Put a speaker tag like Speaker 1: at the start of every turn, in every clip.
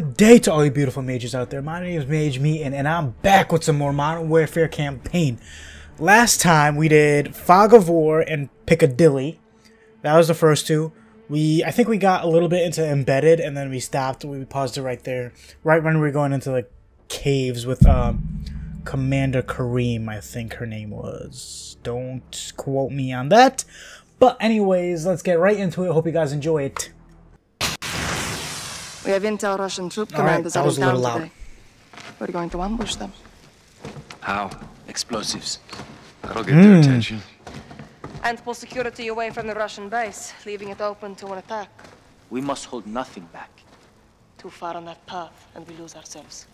Speaker 1: Good day to all you beautiful mages out there. My name is Maje Meaton, and I'm back with some more Modern Warfare campaign. Last time we did Fog of War and Piccadilly. That was the first two. We, I think we got a little bit into Embedded, and then we stopped. We paused it right there, right when we were going into the caves with um, Commander Karim. I think her name was. Don't quote me on that. But anyways, let's get right into it. Hope you guys enjoy it.
Speaker 2: We have intel Russian troop
Speaker 1: All right,
Speaker 2: commanders
Speaker 1: that
Speaker 2: are
Speaker 1: was
Speaker 2: in town today. We're going to ambush them.
Speaker 3: How? Explosives. That'll get their hmm. attention.
Speaker 2: And pull security away from the Russian base, leaving it open to an attack.
Speaker 4: We must hold nothing back.
Speaker 2: Too far on that path, and we lose ourselves.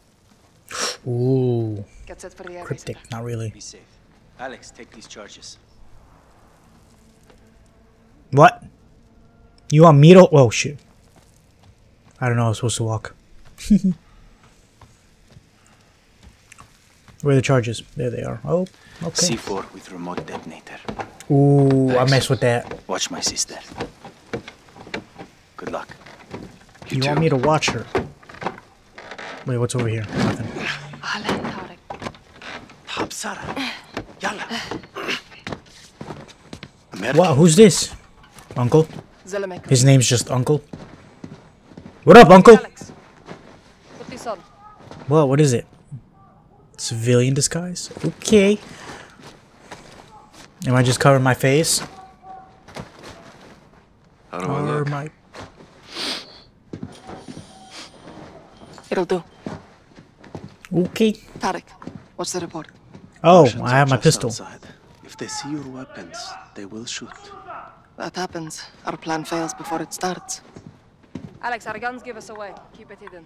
Speaker 1: Ooh,
Speaker 2: Get set for the
Speaker 1: cryptic. Not really.
Speaker 4: Be safe. Alex, take these charges.
Speaker 1: What? You want me to? Oh shit! I don't know. I was supposed to walk. Where are the charges? There they are. Oh, okay.
Speaker 4: C4 with remote detonator.
Speaker 1: Ooh, I
Speaker 4: Thanks.
Speaker 1: messed with that.
Speaker 4: Watch my sister. Good luck.
Speaker 1: You,
Speaker 3: too.
Speaker 1: want me to watch her? Wait, what's over here? Nothing.
Speaker 2: Ahlan, Tarek.
Speaker 4: Hab Sarah. Yalla.
Speaker 1: Wow, who's this? Uncle? His name's just Uncle. What up, Uncle?
Speaker 2: Alex. Put this on.
Speaker 1: What? What is it? Civilian disguise? Okay. Am I just covering my face?
Speaker 3: How do I
Speaker 1: Or
Speaker 3: look?
Speaker 1: my
Speaker 2: It'll do.
Speaker 1: Okay.
Speaker 2: Tarek, what's the report?
Speaker 1: Oh,
Speaker 4: Russians
Speaker 1: I have my pistol.
Speaker 4: outside. If they see your weapons, they will shoot.
Speaker 2: That happens. Our plan fails before it starts. Alex, our guns give us away. Keep it hidden.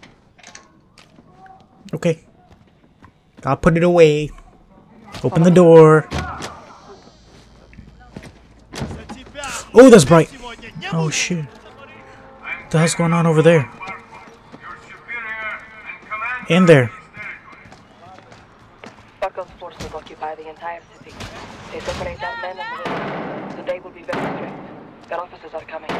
Speaker 1: Okay. I'll put it away. Open the door. Oh, that's bright. Oh, shit. What the hell's going on over there? In there.
Speaker 2: Barkov's forces occupy the entire city. They separate out men and women. The day will be very strict. Their officers are coming.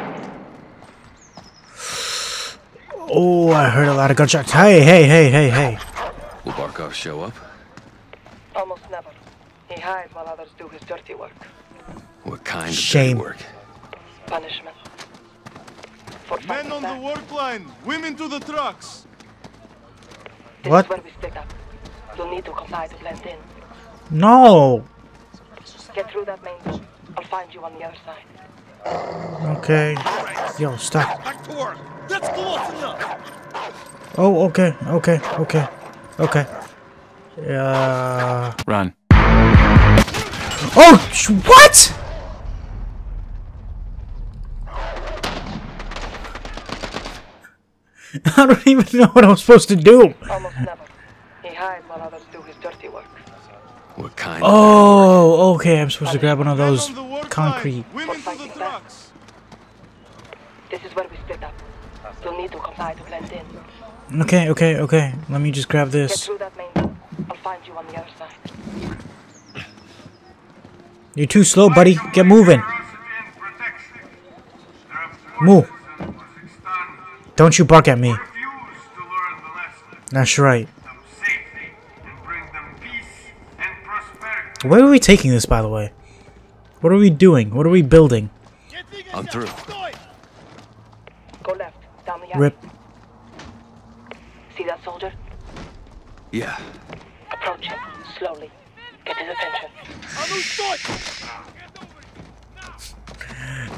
Speaker 1: Oh, I heard a lot of gunshots. Hey, hey, hey, hey, hey.
Speaker 3: Will Barkov show up?
Speaker 2: Almost never. He hides while others do his dirty work.
Speaker 3: What kind
Speaker 1: Shame.
Speaker 3: of dirty work?
Speaker 2: Punishment. For
Speaker 5: Men
Speaker 2: fighting
Speaker 5: on the work line, women to the trucks.
Speaker 2: This
Speaker 1: What?
Speaker 2: is where we split up. You'll need to comply to blend in.
Speaker 1: No.
Speaker 2: Get through that main door. I'll find you on the other side.
Speaker 1: Okay. Yo, stop.
Speaker 5: Back to work. That's close enough.
Speaker 1: Oh, okay, okay, okay, okay. Uh.
Speaker 3: Run.
Speaker 1: Oh, what? I don't even know what I'm supposed to do.
Speaker 2: Almost never. He hides while others do his dirty work.
Speaker 3: What kind of
Speaker 1: Oh, okay. I'm supposed to grab one of those
Speaker 5: on the work
Speaker 1: concrete.
Speaker 5: line, women to the trucks.
Speaker 2: This is where we split up. You'll need to comply to blend in.
Speaker 1: Okay, okay, okay. Let me just grab
Speaker 2: Get
Speaker 1: this.
Speaker 2: through that main door. I'll find you on the other side.
Speaker 1: You're too slow, buddy. Get moving. Move. Don't you bark at me. That's right. Where are we taking this, by the way? What are we doing? What are we building?
Speaker 3: I'm through.
Speaker 2: Go left, down the alley.
Speaker 1: Rip.
Speaker 2: See that soldier?
Speaker 3: Yeah.
Speaker 2: Approach him, slowly. Get his attention.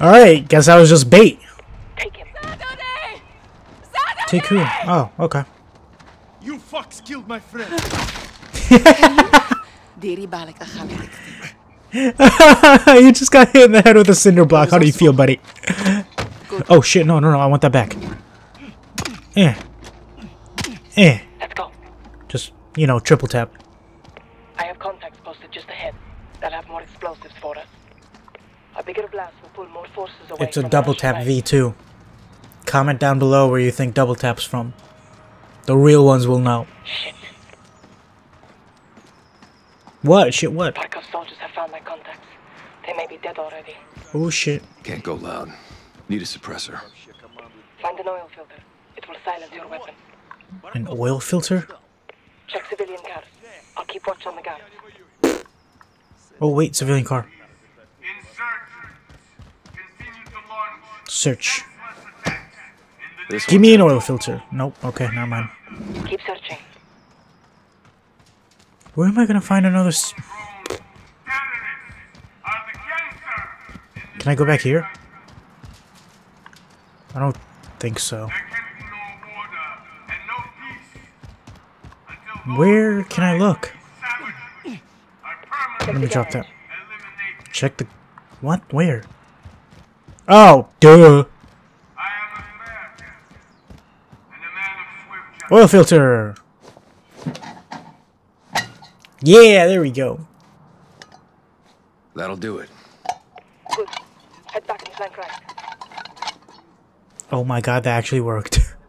Speaker 1: Alright, guess I was just bait.
Speaker 2: Take him.
Speaker 1: Take who? Oh, okay.
Speaker 5: You fucks killed my friend.
Speaker 2: Diri balik ka kami.
Speaker 1: you just got hit in the head with a cinder block. How do you feel, buddy? Oh shit, no, no, no, I want that back. Eh. Eh.
Speaker 2: Let's go.
Speaker 1: Just, you know, triple tap.
Speaker 2: I have contacts posted just ahead. They'll have more explosives for us. A bigger blast will pull more forces away
Speaker 1: It's a double tap. V2. Comment down below where you think double tap's from. The real ones will know.
Speaker 2: Shit.
Speaker 1: What? Shit, what?
Speaker 2: Barkov soldiers have found my contacts. They may be dead already.
Speaker 1: Oh shit.
Speaker 3: Can't go loud. Need a suppressor.
Speaker 2: Find an oil filter. It will silence your weapon.
Speaker 1: An oil filter?
Speaker 2: Check civilian car. I'll keep watch on the car.
Speaker 1: Oh wait, civilian car.
Speaker 5: Search. Continue to launch.
Speaker 1: Search.
Speaker 3: This
Speaker 1: Give me an oil filter. Nope. Okay, never mind.
Speaker 2: Keep searching.
Speaker 1: Where am I gonna find another? S-
Speaker 5: Terrorists are the gangsters. In
Speaker 1: Can I go back here? I don't think so.
Speaker 5: There can be no order and no peace until
Speaker 1: Where can I look?
Speaker 5: savages are
Speaker 2: Check
Speaker 5: permanently
Speaker 1: Let me drop that. Check the. What? Where? Oh, duh.
Speaker 5: I am American and a man of swift justice.
Speaker 1: Oil filter. Yeah, there we go.
Speaker 3: That'll do it.
Speaker 2: Good. Head back and flank right.
Speaker 1: Oh my god, that actually worked.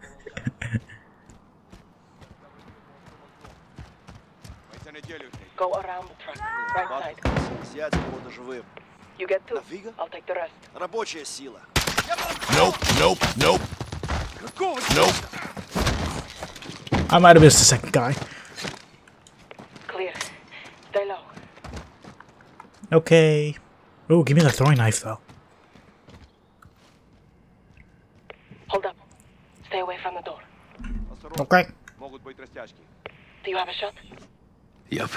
Speaker 6: Рабочая сила.
Speaker 5: Nope, nope, nope. Nope.
Speaker 1: I might have missed the second guy.
Speaker 2: Clear. Stay low.
Speaker 1: Okay. Oh, give me the throwing knife though.
Speaker 2: Hold up. Stay away from the door.
Speaker 6: Осторожно,
Speaker 1: Okay.
Speaker 6: могут быть растяжки.
Speaker 2: Do you have a shot?
Speaker 3: Yep.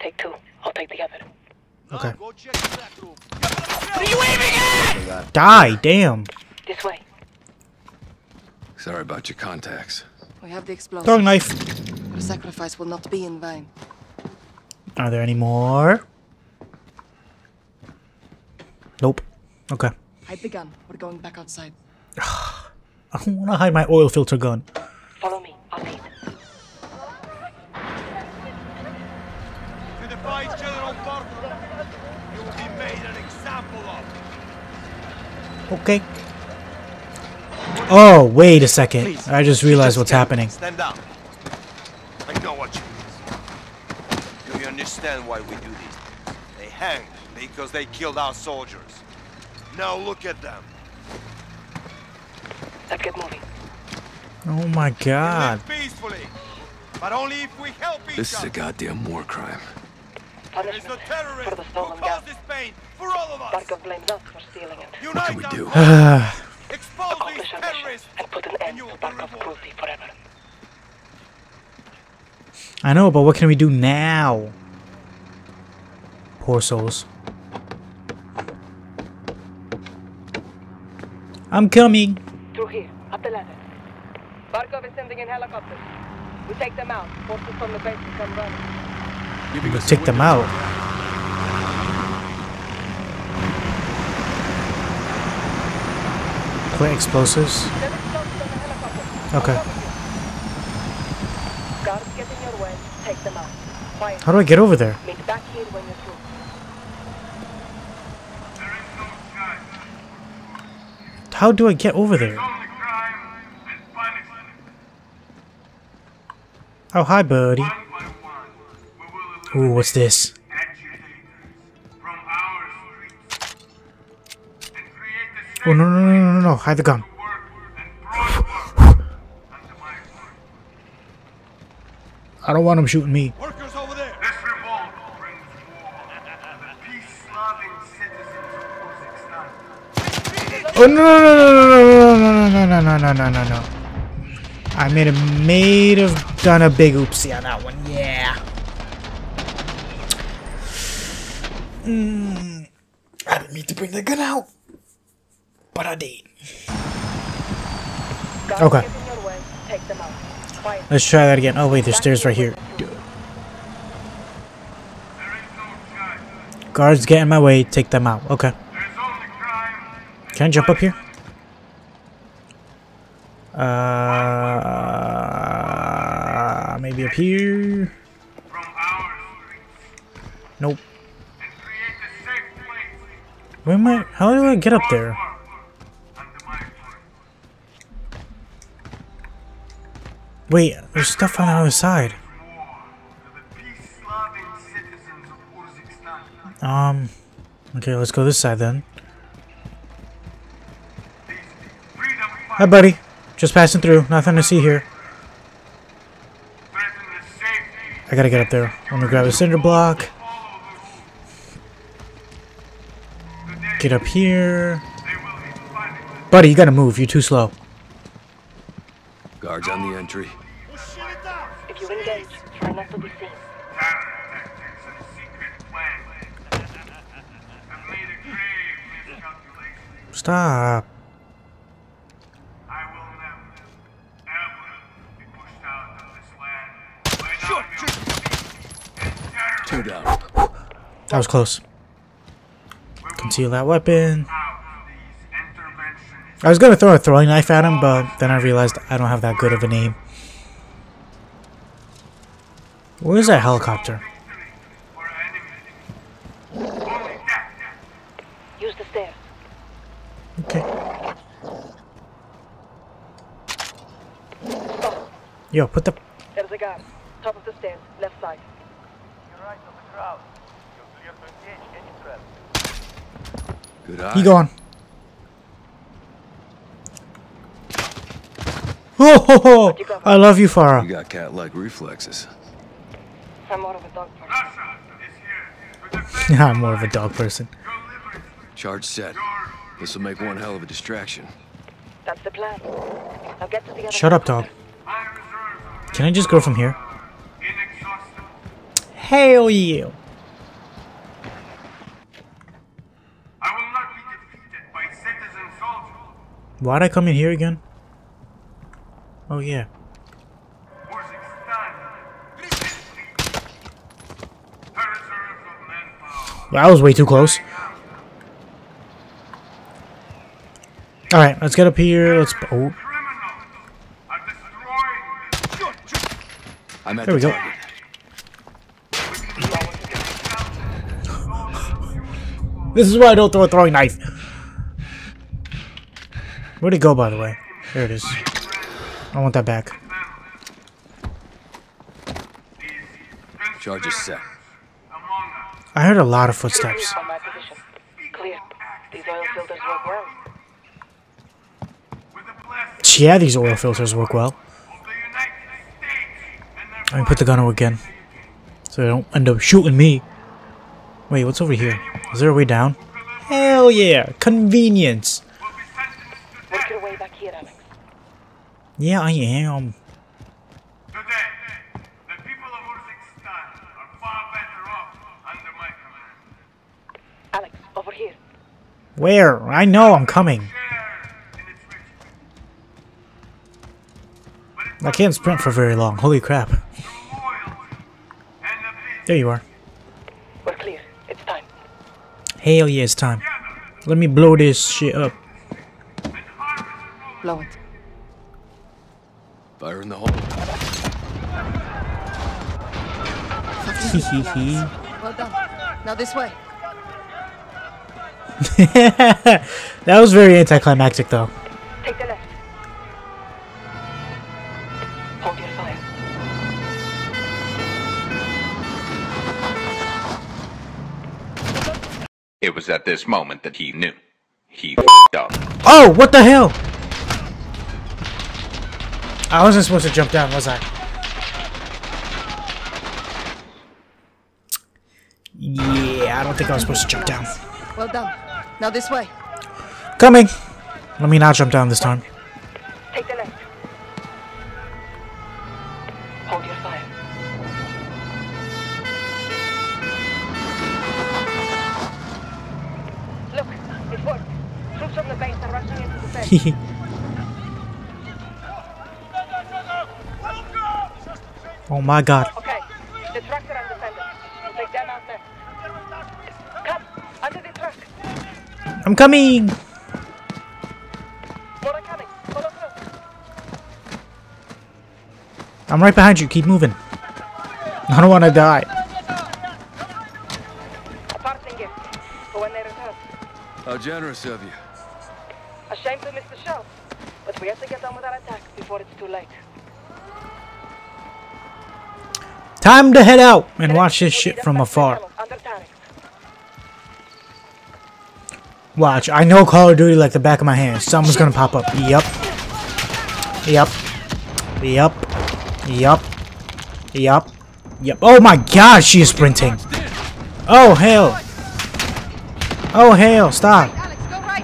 Speaker 2: Take two. I'll take the other.
Speaker 1: Okay.
Speaker 6: Go check the back room.
Speaker 1: Die, damn.
Speaker 2: This way.
Speaker 3: Sorry about your contacts.
Speaker 7: We have the explosives.
Speaker 1: Throwing knife.
Speaker 7: Your sacrifice will not be in vain.
Speaker 1: Are there any more? Nope. Okay.
Speaker 7: Hide the gun. We're going back outside.
Speaker 1: I don't want to hide my oil filter gun. Okay. Oh, wait a second. I just realized what's happening.
Speaker 6: Stand down. I know what you mean. Do you understand why we do this? They hanged because they killed our soldiers. Now look at them.
Speaker 2: Let's get moving.
Speaker 1: Oh my god.
Speaker 5: Peacefully, but only if we help each
Speaker 3: This is a goddamn war crime.
Speaker 5: It is the
Speaker 2: Punishment
Speaker 5: terrorists
Speaker 2: for the
Speaker 5: who
Speaker 2: stolen gas.
Speaker 5: caused this pain for all of us.
Speaker 2: Barkov blames us for stealing it.
Speaker 3: What can we do?
Speaker 5: us. Expose these
Speaker 2: Accomplish our mission and put an end to Barkov's
Speaker 5: rewarded.
Speaker 2: cruelty forever.
Speaker 1: I know, but what can we do now? Poor souls. I'm coming.
Speaker 2: Through here. Up the ladder. Barkov is sending in helicopters. We take them out. Forces from the base to come running.
Speaker 1: We'll take them out. Plant explosives. Okay. How do I get over there? How do I get over there? Oh, hi, buddy. Ooh, what's this?
Speaker 5: agitators from our streets and create a
Speaker 1: Oh, no, no, no, no, no, no. Hide the gun.
Speaker 5: work and prosper under my word.
Speaker 1: I don't want him shooting me.
Speaker 5: Workers over there. This revolt brings war. The peace-loving citizens of Kazakhstan.
Speaker 1: Oh, no, no, no, no, no, no, no, no, no, no, no, no. I made a made have done a big oopsie on that one. Yeah. Mm, I didn't mean to bring the gun out, but I did. Okay.
Speaker 2: get in your way. Take them out. Quiet.
Speaker 1: Let's try that again. Oh wait, there's stairs right here.
Speaker 2: you're through.
Speaker 5: There is no time.
Speaker 1: Guards get in my way. Take them out. Okay.
Speaker 5: There is only crime and
Speaker 1: Can I jump up here? Uh, maybe up here.
Speaker 5: from our streets
Speaker 1: Nope. Where am I? How do I get up there? Wait, there's stuff on the other side. Um, okay, let's go this side then. Hi, buddy. Just passing through. Nothing to see here. I gotta get up there. I'm gonna grab a cinder block. Get up here. Buddy, you gotta move. You're too slow.
Speaker 3: Guards on the entry.
Speaker 2: If you engage, try not to be seen.
Speaker 5: Tactics and secret plans have made a grave miscalculation.
Speaker 1: Stop.
Speaker 5: I will never, ever be pushed out of this land by non-human and terrorists
Speaker 3: Two down.
Speaker 1: That was close. Conceal that weapon.
Speaker 5: out these interventions.
Speaker 1: I was gonna throw a throwing knife at him, but oh. then I realized I don't have that good of an aim. Where's that helicopter?
Speaker 5: For enemies. Only death.
Speaker 2: Use the stairs.
Speaker 1: Okay. Yo, put the.
Speaker 2: There's a guard. Top of the stairs, left side.
Speaker 3: Good eye.
Speaker 1: He gone. Oh, ho, ho. I love you, Farah.
Speaker 3: You got cat-like reflexes.
Speaker 2: I'm more of a dog person.
Speaker 5: Russia is here to defend
Speaker 1: I'm more of a dog person.
Speaker 3: Charge set. This will make one hell of a distraction.
Speaker 2: That's the plan. Now get to the other
Speaker 1: Shut up, dog. Can I just go from here? Hell yeah.
Speaker 5: I will not be defeated by citizen soldiers.
Speaker 1: Why'd I come in here again? Oh, yeah.
Speaker 5: Urzikstan is complete. Her reserves of manpower.
Speaker 1: That was way too close. Alright, let's get up here. Let's. Oh,
Speaker 5: Criminals are.
Speaker 3: I'm
Speaker 1: There we go. this is why I don't throw a throwing knife. Where'd it go, by the way? There it is. I want that back.
Speaker 3: Charge is set.
Speaker 1: I heard a lot of footsteps.
Speaker 2: On my position. Clear. These oil filters work well.
Speaker 5: With the blessing
Speaker 1: Yeah, these oil filters work well.
Speaker 5: of the United States and their
Speaker 1: Let me put the gun away again. So they don't end up shooting me. Wait, what's over here? Is there a way down? Hell yeah! Convenience!
Speaker 5: will be sentenced to
Speaker 2: Work
Speaker 5: death
Speaker 2: your way back here, Alex.
Speaker 1: Yeah, I am.
Speaker 5: today. The people of Urzikstan are far better off under my command.
Speaker 2: Alex, over here.
Speaker 1: Where? I know I'm coming.
Speaker 5: Share in its riches. But it's
Speaker 1: I can't sprint for very long. Holy crap.
Speaker 5: through loyalty and the bid
Speaker 1: There you are.
Speaker 2: We're clear. It's time.
Speaker 1: Hell yeah, it's time. Let me blow this shit up.
Speaker 7: Blow it.
Speaker 3: Fire in the hole.
Speaker 7: Well done. Now this way.
Speaker 1: that was very anticlimactic though.
Speaker 2: Take the left. Hold your fire.
Speaker 8: It was at this moment that he knew. He f***ed up.
Speaker 1: Oh, what the hell? I wasn't supposed to jump down, was I? Yeah, I don't think I was supposed to jump down.
Speaker 7: Well done. Now this way.
Speaker 1: Coming! Let me not jump down this time.
Speaker 2: Take the left. Hold your fire. Look, it worked. Troops from the base are rushing into the base.
Speaker 1: oh my god.
Speaker 2: Okay, the tractor and defender. We'll take them out next. Come, under the truck.
Speaker 1: I'm coming!
Speaker 2: More are coming. Follow through.
Speaker 1: I'm right behind you. Keep moving. I don't want to die.
Speaker 2: A parting gift for when they return.
Speaker 3: How generous of you.
Speaker 2: A shame to miss the show, but we have to get on with our attack before it's too late.
Speaker 1: Time to head out and watch this shit from afar. Watch. I know Call of Duty like the back of my hand. Someone's gonna pop up. Yup. Yup. Yup. Yup. Yup. Yep. Oh my god, she is sprinting. Oh, hell. Oh, hell. Stop.
Speaker 7: Alex, go right.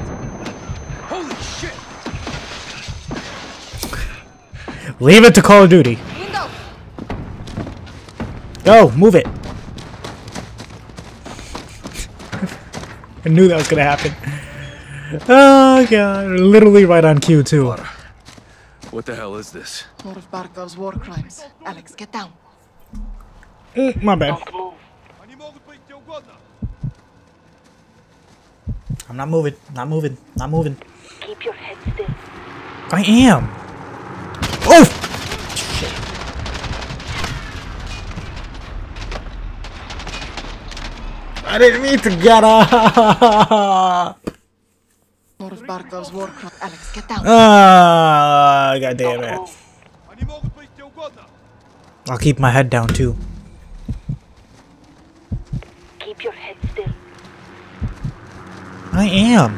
Speaker 3: Holy shit!
Speaker 1: Leave it to Call of Duty. Oh, move it. I knew that was gonna happen. Oh god, literally right on cue too.
Speaker 3: What the hell is this?
Speaker 7: More of Barkov's war crimes. Alex, get down.
Speaker 1: Mm, my bad. I'm not moving. Not moving. Not moving.
Speaker 2: Keep your head still.
Speaker 1: I am. Oh I didn't mean to get up.
Speaker 7: Boris of Barkov's work. Alex, get down.
Speaker 1: Ah, God it. I'll keep my head down too.
Speaker 2: Keep your head still.
Speaker 1: I am.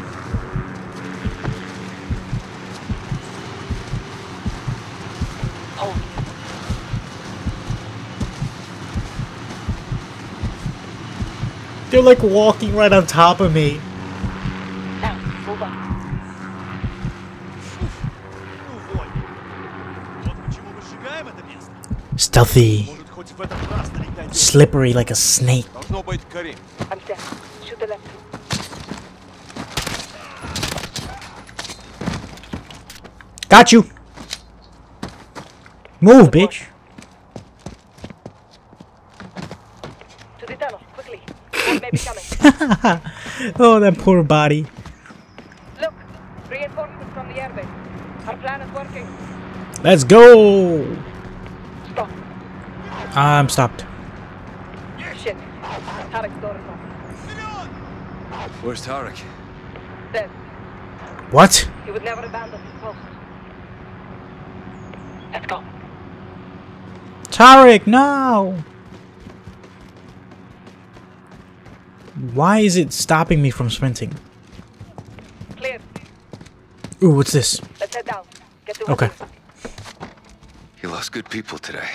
Speaker 2: Hold
Speaker 1: They're like walking right on top of me. Stealthy. Slippery like a snake. Got you. Move, bitch. oh, that poor body.
Speaker 2: Look, reinforcements from the airbase. Our plan is working.
Speaker 1: Let's go.
Speaker 2: Stop.
Speaker 1: I'm stopped.
Speaker 2: Shit. Tarek's door is locked.
Speaker 3: Where's Tarek?
Speaker 2: Dead.
Speaker 1: What?
Speaker 2: He would never abandon his post. Let's go.
Speaker 1: Tarek, no. Why is it stopping me from sprinting?
Speaker 2: Clear.
Speaker 1: Ooh, what's this?
Speaker 2: Let's head down. Get to
Speaker 1: Okay.
Speaker 3: You lost good people today.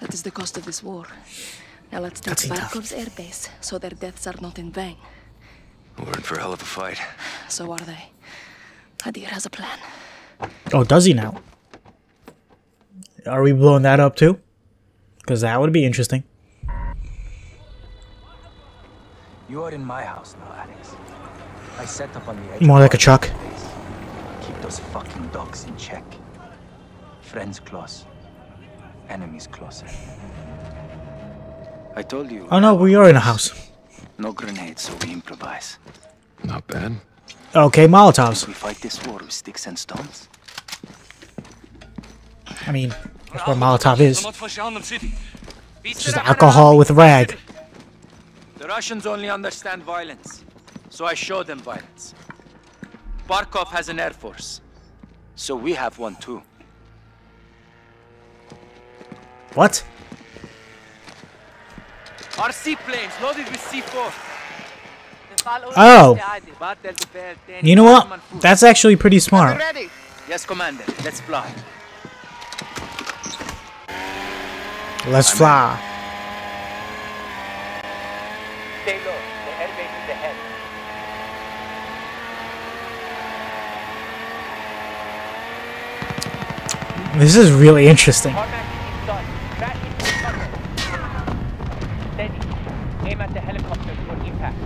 Speaker 7: That is the cost of this war. Now let's take
Speaker 1: That's enough.
Speaker 7: Barkov's airbase so their deaths are not in vain.
Speaker 3: We're in for a hell of a fight.
Speaker 7: So are they. Hadir has a plan.
Speaker 1: Oh, does he now? Are we blowing that up too? Because that would be interesting.
Speaker 9: You are in my house now, Alex. I set up on the edge.
Speaker 1: More like a truck.
Speaker 9: Keep those fucking dogs in check. Friends close. Enemies closer. I told you.
Speaker 1: Oh no, we are in a house.
Speaker 9: No grenades, so we improvise.
Speaker 3: Not bad.
Speaker 1: Okay, Molotovs.
Speaker 9: We fight this war with sticks and stones.
Speaker 1: I mean, that's what Molotov is. Just alcohol with rag.
Speaker 9: The Russians only understand violence, so I show them violence. Barkov has an air force, so we have one too.
Speaker 1: What?
Speaker 9: Our seaplanes loaded with C4.
Speaker 1: Oh. You know what? That's actually pretty smart.
Speaker 9: Yes, Commander. Let's fly.
Speaker 1: Let's fly.
Speaker 9: Stay low. The airbase is ahead.
Speaker 1: This is really interesting.
Speaker 9: Aim at the helicopter for impact.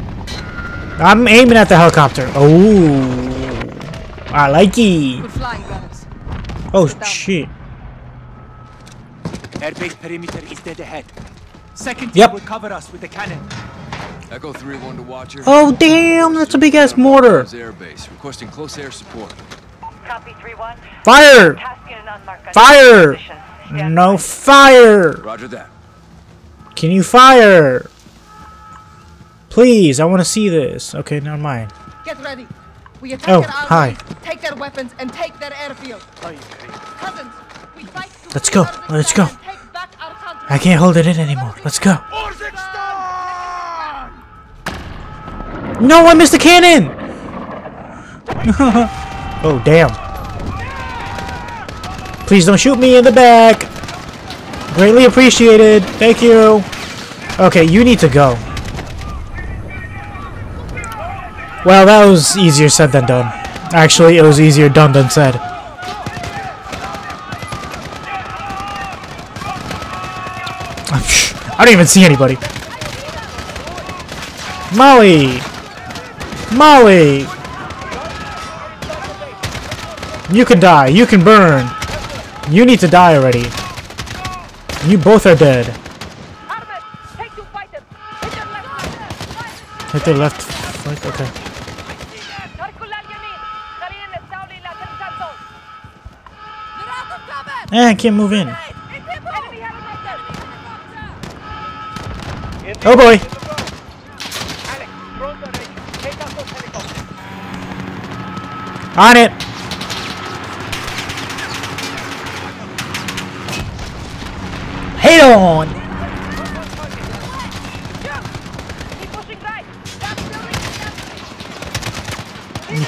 Speaker 1: I'm aiming at the helicopter. Oh, I like it.
Speaker 7: We're flying, brothers.
Speaker 1: Oh shit.
Speaker 9: Airbase perimeter is dead ahead. Second
Speaker 1: Yep.
Speaker 9: will cover us with the cannon.
Speaker 3: Echo 3-1 to Watcher.
Speaker 1: Oh damn, that's a big ass mortar.
Speaker 3: Air base, requesting close air support.
Speaker 2: Copy 3-1.
Speaker 1: Fire!
Speaker 2: Tasking and unmarked.
Speaker 1: Fire!
Speaker 2: Position.
Speaker 1: No fire!
Speaker 3: Roger that.
Speaker 1: Can you fire? Please, I want to see this. Okay, never mind.
Speaker 7: Get ready. We attack
Speaker 1: Oh,
Speaker 7: their
Speaker 1: hi.
Speaker 7: outposts, take their weapons, and take their airfield. Oh, Cousins, we fight to
Speaker 1: Let's go, let's go.
Speaker 7: and take back our country.
Speaker 1: I can't hold it in anymore. Let's go. No, I missed the cannon! oh, damn. Please don't shoot me in the back. Greatly appreciated. Thank you. Okay, you need to go. Well, that was easier said than done. Actually, it was easier done than said. I don't even see anybody. Molly! Molly! You can die. You can burn. You need to die already. You both are dead. Hit their left flank? Okay. Eh, I can't move in. Oh boy! On it! Hate on!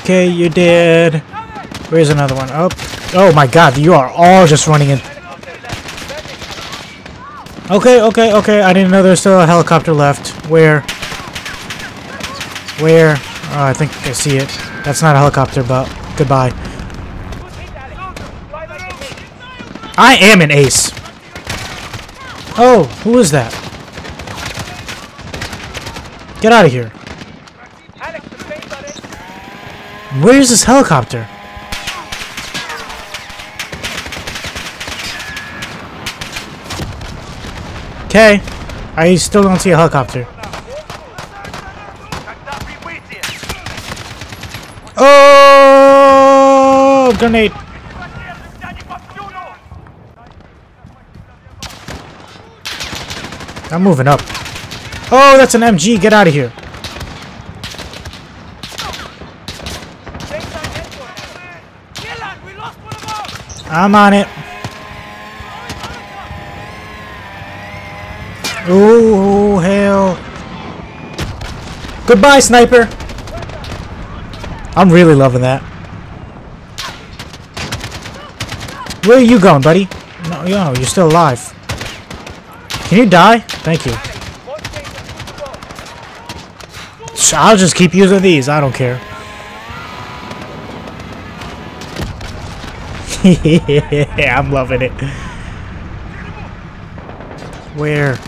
Speaker 1: Okay, you did. Where's another one? Oh, oh my god, you are all just running in. Okay, okay, okay. I didn't know there's still a helicopter left. Where? Where? Oh, I think I see it. That's not a helicopter, but goodbye. I am an ace. Oh, who is that? Get out of here. Where is this helicopter? Okay. I still don't see a helicopter. Oh! Grenade! I'm moving up. Oh, that's an MG. Get out of here. I'm on it. Oh, hell. Goodbye, sniper. I'm really loving that. Where are you going, buddy? No, no, you're still alive. Can you die? Thank you. I'll just keep using these. I don't care. yeah, I'm loving it. Where?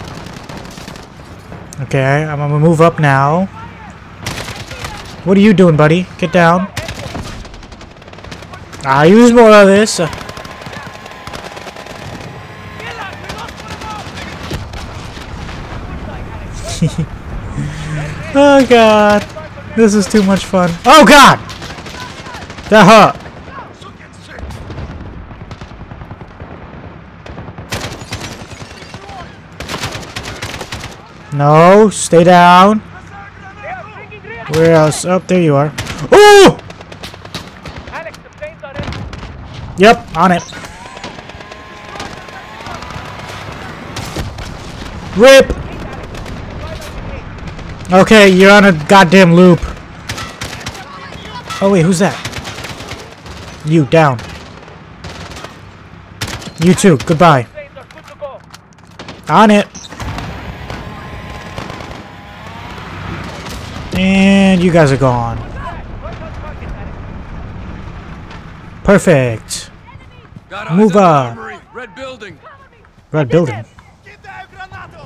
Speaker 1: Okay, I'm gonna move up now. What are you doing, buddy? Get down. I'll use more of this. oh god. This is too much fun. Oh god! That hurt. No, stay down. Where else? Up oh, there you are. Oh! Yep, on it. Rip! Okay, you're on a goddamn loop. Oh wait, who's that? You, down. You too, goodbye. On it. And you guys are gone. Perfect. Move on.
Speaker 3: Red building.
Speaker 1: Red building.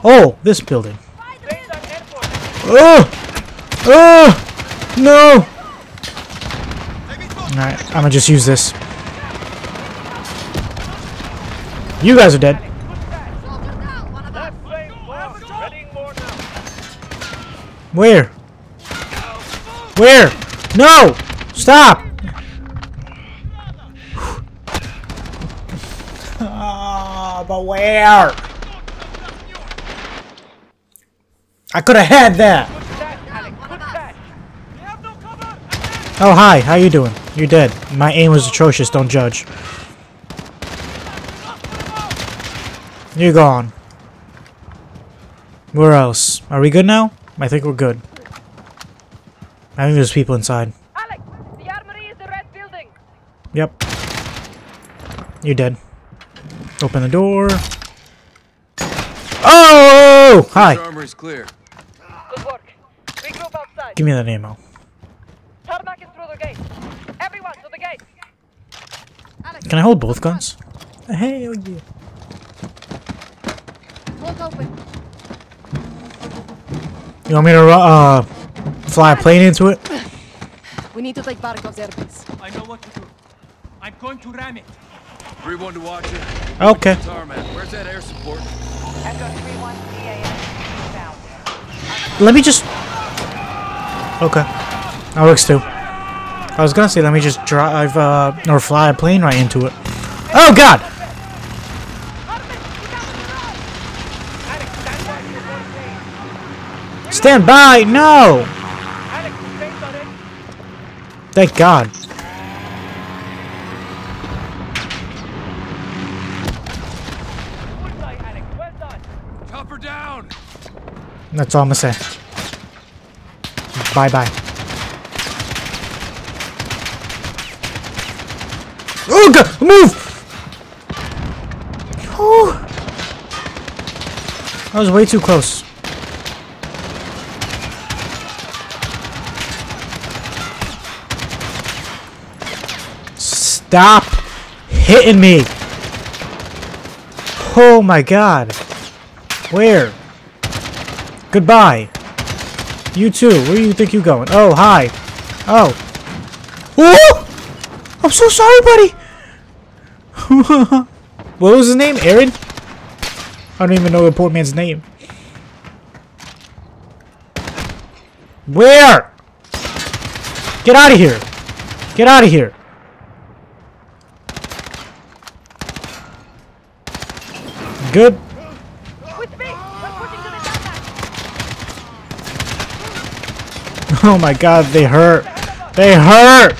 Speaker 1: Oh, this building. Oh! Oh! No! Alright, I'm gonna just use this. You guys are dead. Where? Where? No! Stop! Ah, but where? I could have had that. Oh, hi. How you doing? You're dead. My aim was atrocious. Don't judge. You're gone. Where else? Are we good now? I think we're good. I think there's people inside.
Speaker 2: Alex, the armory is the red building.
Speaker 1: Yep. You're dead. Open the door. Oh! Hi.
Speaker 3: This armory's clear.
Speaker 2: Good work. Regroup outside.
Speaker 1: Give me that ammo.
Speaker 2: Tarmac is through the gate. Everyone to the gate.
Speaker 1: Can I hold both guns? Hey, oh yeah.
Speaker 7: Vault open.
Speaker 1: You want me to uh fly a plane into it?
Speaker 7: We need to take Barkov's airbase.
Speaker 9: I know what to do. I'm going to ram it.
Speaker 3: 3-1 to watch it.
Speaker 1: Okay.
Speaker 3: Where's that air support?
Speaker 2: Echo 3-1 DAS. Down.
Speaker 1: Let me just. Okay. That works too. I was gonna say let me just drive uh or fly a plane right into it. Oh God! Stand by! No! Thank God. That's all I'm gonna say. Bye bye. Oh god! Move! Oh! That was way too close. Stop hitting me! Oh my god. Where? Goodbye. You too. Where do you think you're going? Oh, hi. Oh. Oh! I'm so sorry, buddy. what was his name? Aaron? I don't even know the poor man's name. Where? Get out of here. Get out of here. Good.
Speaker 2: With me. We're pushing to the tarmac.
Speaker 1: Oh my god, they hurt. They hurt.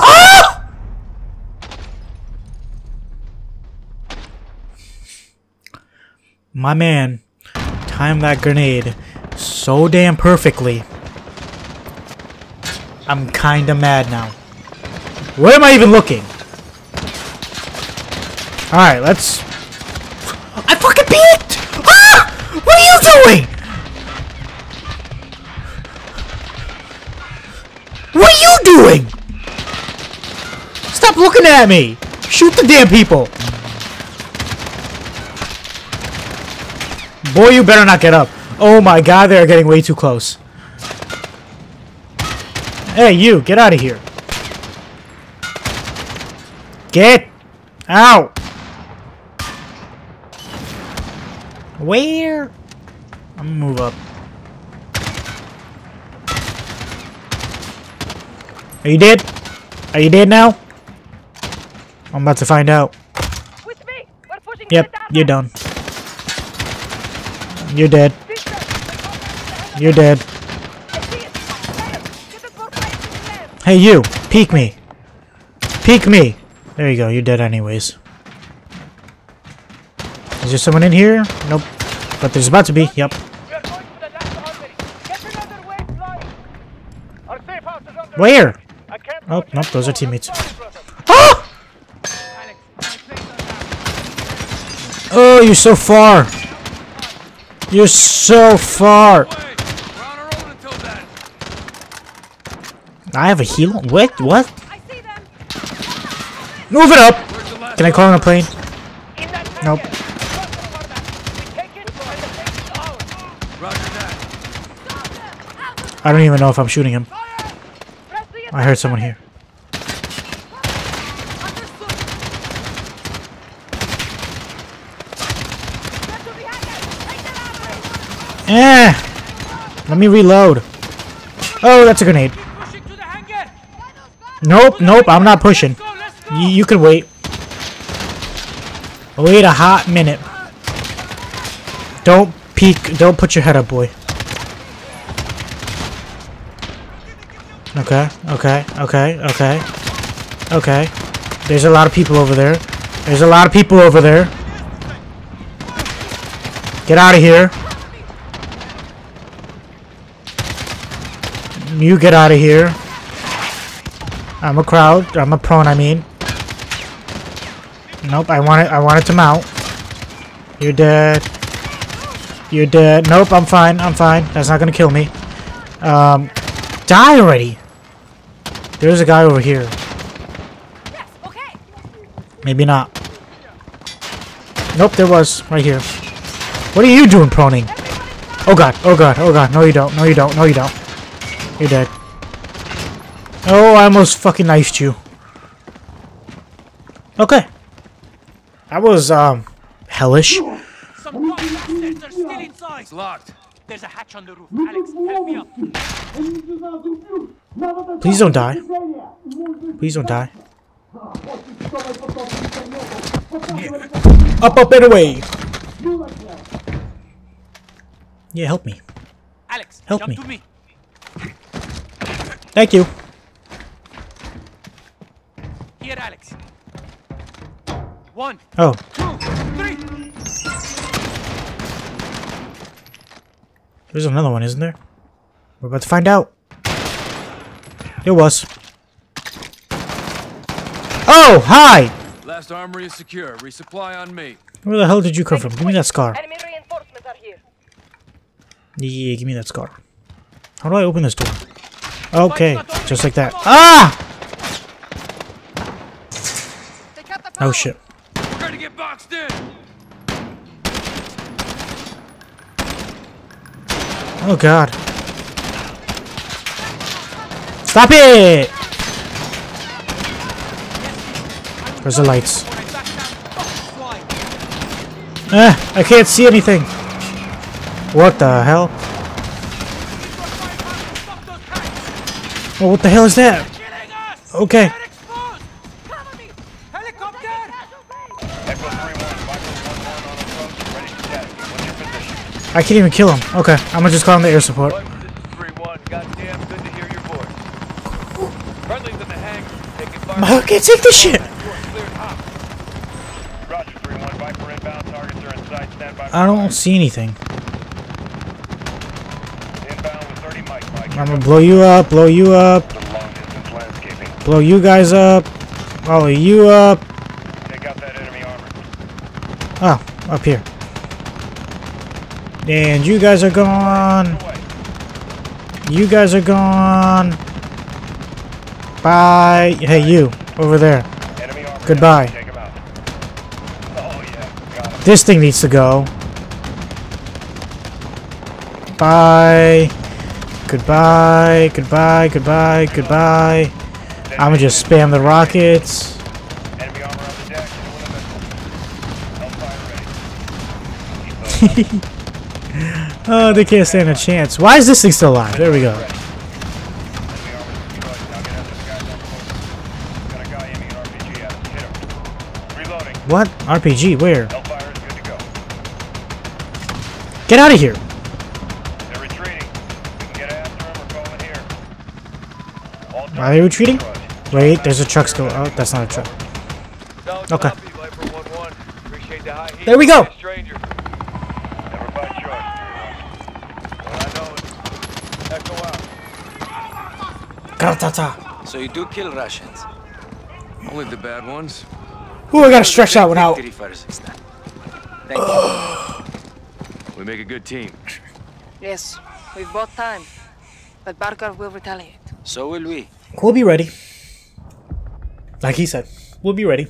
Speaker 1: Ah! My man timed that grenade so damn perfectly. I'm kinda mad now. Where am I even looking? Alright, let's... looking at me! Shoot the damn people! Boy, you better not get up. Oh my god, they're getting way too close. Hey, you, get out of here. Get out! Where? I'm gonna move up. Are you dead? Are you dead now? I'm about to find out.
Speaker 2: With me. We're pushing
Speaker 1: Yep, you're done. You're dead. You're dead.
Speaker 2: I see it. Get the four planes in there.
Speaker 1: Hey, you! Peek me! Peek me! There you go, you're dead anyways. Is there someone in here? Nope. But there's about to be. Yep.
Speaker 5: We are going to the last armory. Get another wave flying. Our safe house is under
Speaker 1: Where?
Speaker 5: attack. I can't
Speaker 1: Oh, nope, those are teammates.
Speaker 5: I'm sorry, brother.
Speaker 1: Ah!
Speaker 5: Alex, my planes are down.
Speaker 1: Oh, you're so far! You're so far! I have a heal. What? What? Move it up! Can I call on a plane? Nope. I don't even know if I'm shooting him. I heard someone here. Eh! Let me reload. Oh, that's a grenade. Nope, nope, I'm not pushing. Y you can wait. Wait a hot minute. Don't peek. Don't put your head up, boy. Okay, okay, okay, okay. Okay. There's a lot of people over there. There's a lot of people over there. Get out of here. You get out of here. I'm a crowd. I'm a prone, I mean. Nope, I want it. I wanted to mount. You're dead. You're dead. Nope, I'm fine. I'm fine. That's not gonna kill me. Um, die already. There's a guy over here.
Speaker 7: Yes, okay.
Speaker 1: Maybe not. Nope, there was right here. What are you doing, proning? Oh god! Oh god! Oh god! No, you don't. No, you don't. No, you don't. You're dead. Oh, I almost fucking knifed you. Okay. That was um hellish.
Speaker 9: Some bastards are still inside. It's locked. There's a hatch on the roof. Alex, help me up.
Speaker 1: Please don't die. Please don't die. Up, up, and away. Yeah, help me.
Speaker 9: Alex,
Speaker 1: Help
Speaker 9: jump
Speaker 1: me.
Speaker 9: to me.
Speaker 1: Thank you.
Speaker 9: Here, Alex. One,
Speaker 1: Oh,
Speaker 9: two, three.
Speaker 1: there's another one, isn't there? We're about to find out. It was. Oh, hi!
Speaker 3: Last armory is secure. Resupply on me.
Speaker 1: Where the hell did you come from? Give me that scar.
Speaker 2: Enemy reinforcements are here.
Speaker 1: Yeah, give me that scar. How do I open this door? Okay, just like that. Ah! Oh shit. Oh god. Stop it! Where's the lights? Ah, I can't see anything. What the hell? Oh, what the hell is that? Okay. I can't even kill him. Okay, I'm gonna just call him the air support.
Speaker 5: Taking fire.
Speaker 1: I take this shit.
Speaker 5: Cleared hot. Roger, 3-1. Viper inbound. Targets are inside. Stand by.
Speaker 1: I don't see anything. I'm gonna blow you up, blow you up, blow you guys up, blow you up.
Speaker 5: Take out that enemy armor.
Speaker 1: Oh, up here. And you guys are gone. You guys are gone. Bye. Hey, you over there. Goodbye. This thing needs to go. Bye. Goodbye. Goodbye. Goodbye. Goodbye. I'ma just spam the rockets. Oh, they can't stand a chance. Why is this thing still alive? There we go. What? RPG? Where? Get out of here.
Speaker 5: They're retreating. We can get after them or go in here. All
Speaker 1: Are they retreating? Wait, there's a truck still. Oh, that's not a truck. Okay.
Speaker 5: copy, Viper 1-1. Appreciate the high heat.
Speaker 1: There we go.
Speaker 5: Stranger. Never by choice. All I know is echo out.
Speaker 1: Gratata.
Speaker 9: So you do kill Russians.
Speaker 3: Only the bad ones.
Speaker 1: Ooh, I gotta stretch that one out.
Speaker 9: Victory for Kazakhstan. Thank you.
Speaker 3: We make a good team.
Speaker 2: Yes, we've bought time. But Barkov will retaliate.
Speaker 9: So will we.
Speaker 1: We'll be ready. Like he said, we'll be ready.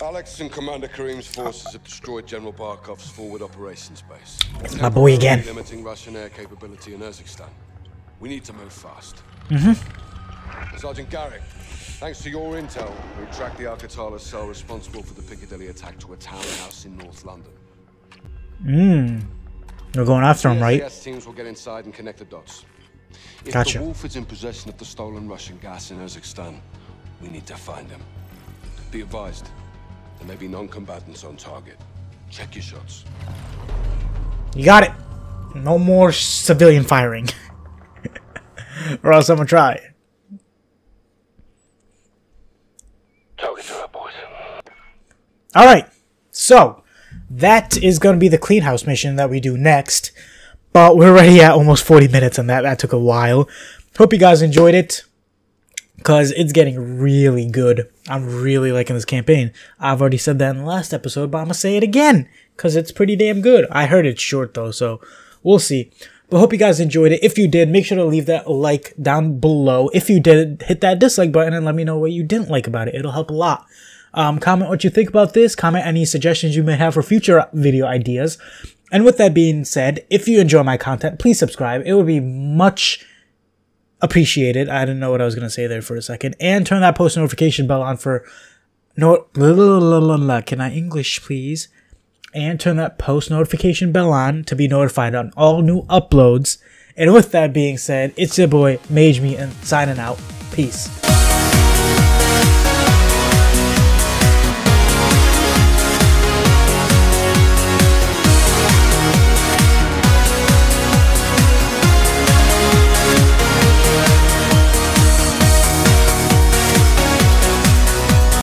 Speaker 10: Alex and Commander Karim's forces have destroyed General Barkov's forward operations base.
Speaker 1: It's my boy again.
Speaker 10: Limiting Russian air capability in Urzikstan. We need to move fast.
Speaker 1: Mm-hmm.
Speaker 10: Sergeant Garrick, thanks to your intel, we tracked the Al-Qatala cell responsible for the Piccadilly attack to a townhouse in North London.
Speaker 1: Mmm. We're going after him, right?
Speaker 10: Teams will get inside and connect the dots. If
Speaker 1: Gotcha.
Speaker 10: the Wolf is in possession of the stolen Russian gas in Urzikstan, we need to find him. Be advised, there may be non-combatants on target. Check your shots.
Speaker 1: You got it. No more civilian firing. or else I'm gonna try.
Speaker 5: Talking to our boys.
Speaker 1: Alright. So, that is gonna be the clean house mission that we do next. But we're already at almost 40 minutes and that. That took a while. Hope you guys enjoyed it. because it's getting really good. I'm really liking this campaign. I've already said that in the last episode, but I'm gonna say it again because it's pretty damn good. I heard it's short though, so we'll see. But hope you guys enjoyed it. If you did, make sure to leave that like down below. If you did, hit that dislike button and let me know what you didn't like about it. It'll help a lot. Um, comment what you think about this. Comment any suggestions you may have for future video ideas. And with that being said, if you enjoy my content, please subscribe. It would be much appreciated. I didn't know what I was going to say there for a second. And turn that post notification bell on for no. Can I English, please? And turn that post notification bell on to be notified on all new uploads. And with that being said, it's your boy Maje Me and signing out. Peace.